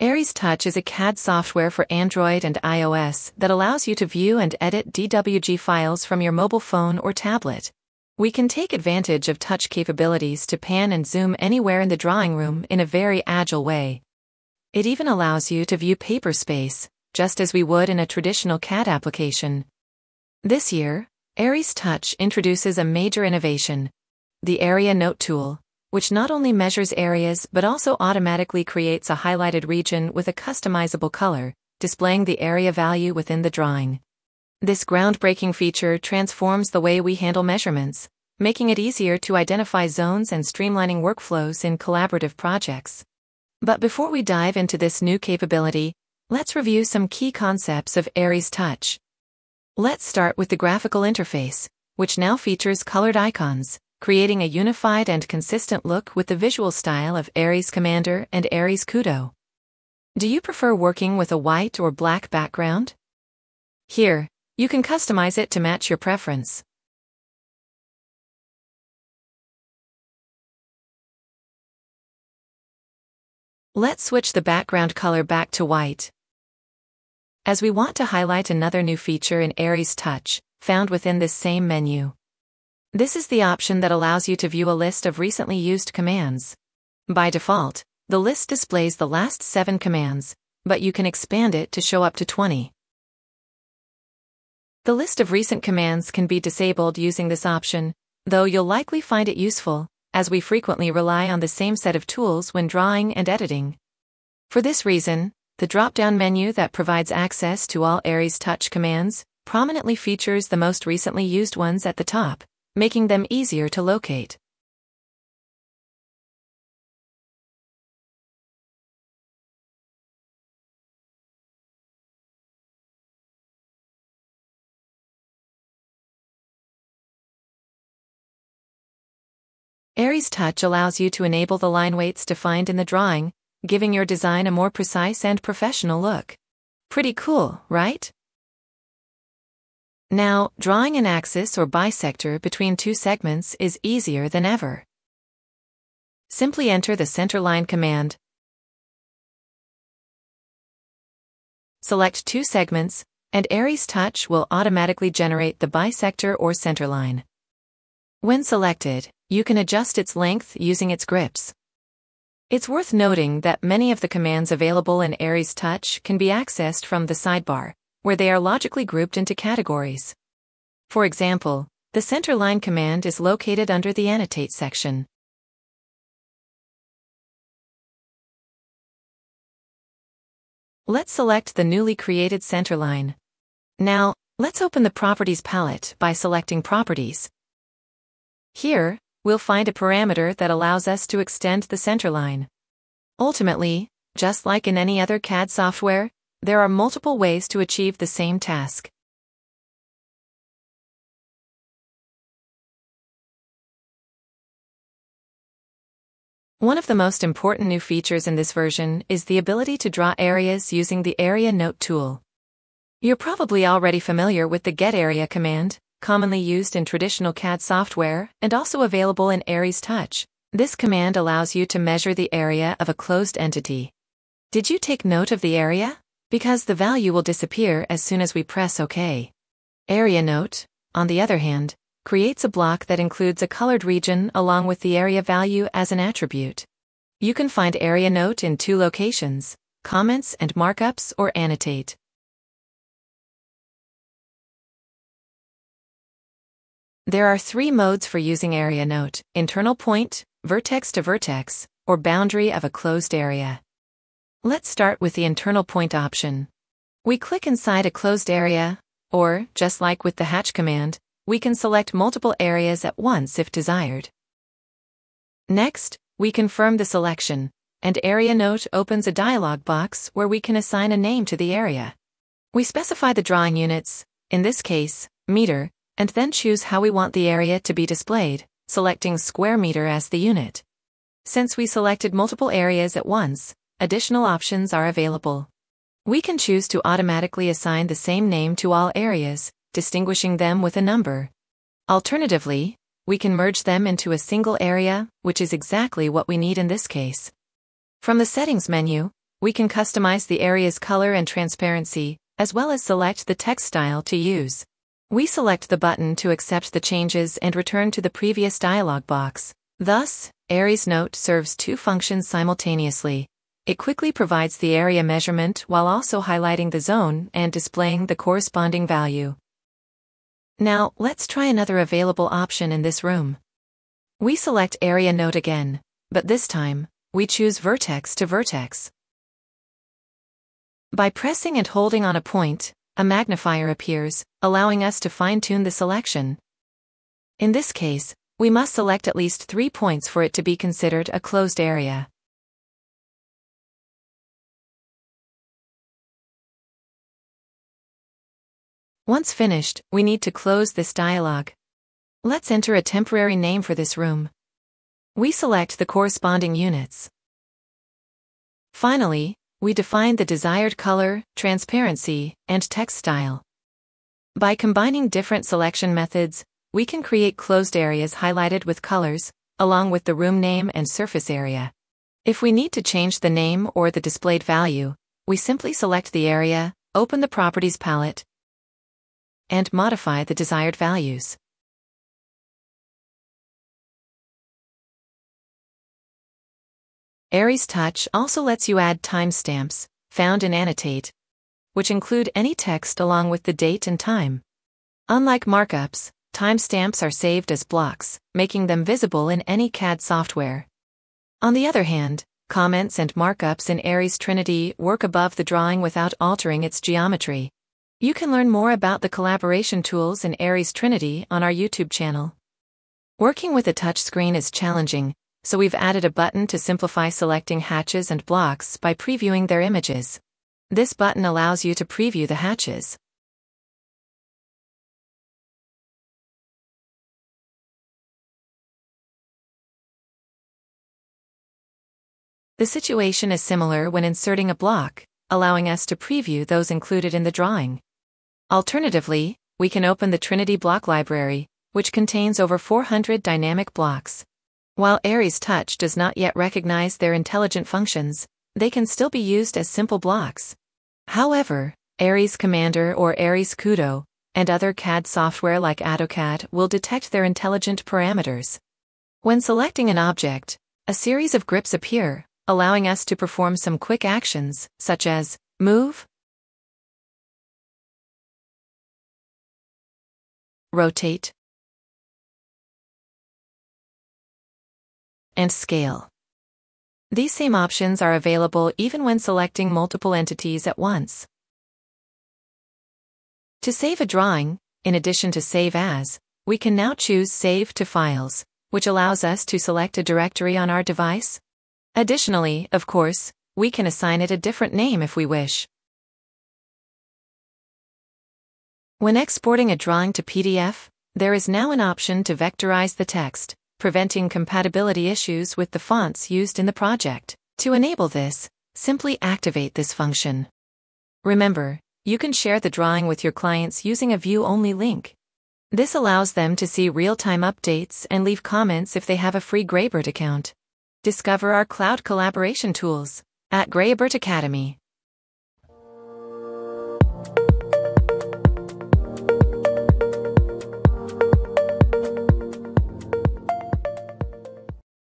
ARES Touch is a CAD software for Android and iOS that allows you to view and edit DWG files from your mobile phone or tablet. We can take advantage of touch capabilities to pan and zoom anywhere in the drawing room in a very agile way. It even allows you to view paper space, just as we would in a traditional CAD application. This year, ARES Touch introduces a major innovation the Area Note tool which not only measures areas but also automatically creates a highlighted region with a customizable color, displaying the area value within the drawing. This groundbreaking feature transforms the way we handle measurements, making it easier to identify zones and streamlining workflows in collaborative projects. But before we dive into this new capability, let's review some key concepts of ARES Touch. Let's start with the graphical interface, which now features colored icons creating a unified and consistent look with the visual style of ARES Commander and ARES Kudo. Do you prefer working with a white or black background? Here, you can customize it to match your preference. Let's switch the background color back to white. As we want to highlight another new feature in ARES Touch, found within this same menu. This is the option that allows you to view a list of recently used commands. By default, the list displays the last seven commands, but you can expand it to show up to 20. The list of recent commands can be disabled using this option, though you'll likely find it useful, as we frequently rely on the same set of tools when drawing and editing. For this reason, the drop-down menu that provides access to all ARES Touch commands prominently features the most recently used ones at the top making them easier to locate. ARES Touch allows you to enable the line weights defined in the drawing, giving your design a more precise and professional look. Pretty cool, right? Now, drawing an axis or bisector between two segments is easier than ever. Simply enter the centerline command. Select two segments, and ARES Touch will automatically generate the bisector or centerline. When selected, you can adjust its length using its grips. It's worth noting that many of the commands available in ARES Touch can be accessed from the sidebar, where they are logically grouped into categories. For example, the centerline command is located under the Annotate section. Let's select the newly created centerline. Now, let's open the Properties palette by selecting Properties. Here, we'll find a parameter that allows us to extend the centerline. Ultimately, just like in any other CAD software, there are multiple ways to achieve the same task. One of the most important new features in this version is the ability to draw areas using the Area Note tool. You're probably already familiar with the Get Area command, commonly used in traditional CAD software and also available in ARES Touch. This command allows you to measure the area of a closed entity. Did you take note of the area? Because the value will disappear as soon as we press OK. Area Note, on the other hand, creates a block that includes a colored region along with the area value as an attribute. You can find Area Note in two locations, Comments and Markups or Annotate. There are three modes for using Area Note, internal point, vertex to vertex, or boundary of a closed area. Let's start with the internal point option. We click inside a closed area, or, just like with the hatch command, we can select multiple areas at once if desired. Next, we confirm the selection, and Area Note opens a dialog box where we can assign a name to the area. We specify the drawing units, in this case, meter, and then choose how we want the area to be displayed, selecting square meter as the unit. Since we selected multiple areas at once, additional options are available. We can choose to automatically assign the same name to all areas, distinguishing them with a number. Alternatively, we can merge them into a single area, which is exactly what we need in this case. From the Settings menu, we can customize the area's color and transparency, as well as select the text style to use. We select the button to accept the changes and return to the previous dialog box. Thus, ARES Note serves two functions simultaneously. It quickly provides the area measurement while also highlighting the zone and displaying the corresponding value. Now, let's try another available option in this room. We select Area Note again, but this time, we choose Vertex to Vertex. By pressing and holding on a point, a magnifier appears, allowing us to fine-tune the selection. In this case, we must select at least three points for it to be considered a closed area. Once finished, we need to close this dialog. Let's enter a temporary name for this room. We select the corresponding units. Finally, we define the desired color, transparency, and text style. By combining different selection methods, we can create closed areas highlighted with colors, along with the room name and surface area. If we need to change the name or the displayed value, we simply select the area, open the Properties palette, and modify the desired values. ARES Touch also lets you add timestamps, found in Annotate, which include any text along with the date and time. Unlike markups, timestamps are saved as blocks, making them visible in any CAD software. On the other hand, comments and markups in ARES Trinity work above the drawing without altering its geometry. You can learn more about the collaboration tools in ARES Trinity on our YouTube channel. Working with a touchscreen is challenging, so we've added a button to simplify selecting hatches and blocks by previewing their images. This button allows you to preview the hatches. The situation is similar when inserting a block, allowing us to preview those included in the drawing. Alternatively, we can open the Trinity block library, which contains over 400 dynamic blocks. While ARES Touch does not yet recognize their intelligent functions, they can still be used as simple blocks. However, ARES Commander or ARES Kudo and other CAD software like AutoCAD will detect their intelligent parameters. When selecting an object, a series of grips appear, allowing us to perform some quick actions, such as move, rotate, and scale. These same options are available even when selecting multiple entities at once. To save a drawing, in addition to Save As, we can now choose Save to Files, which allows us to select a directory on our device. Additionally, of course, we can assign it a different name if we wish. When exporting a drawing to PDF, there is now an option to vectorize the text, preventing compatibility issues with the fonts used in the project. To enable this, simply activate this function. Remember, you can share the drawing with your clients using a view-only link. This allows them to see real-time updates and leave comments if they have a free Graebert account. Discover our cloud collaboration tools at Graebert Academy.